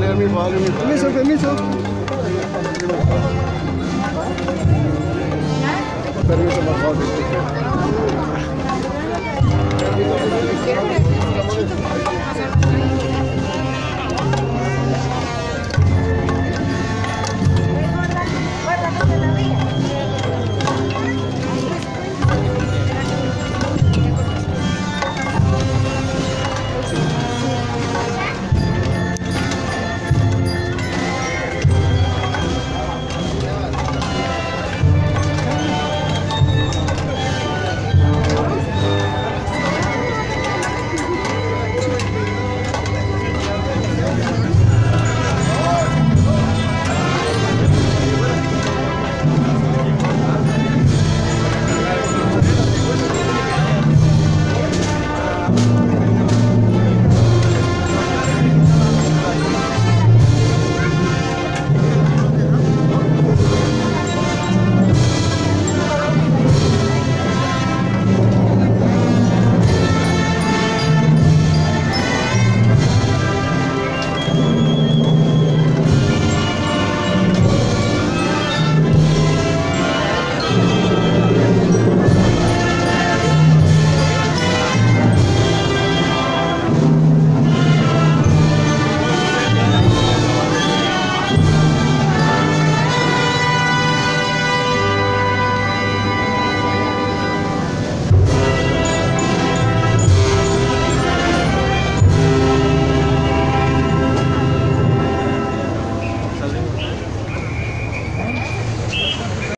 Dale, mi padre, mi padre. Permiso, permiso. Permiso, por favor.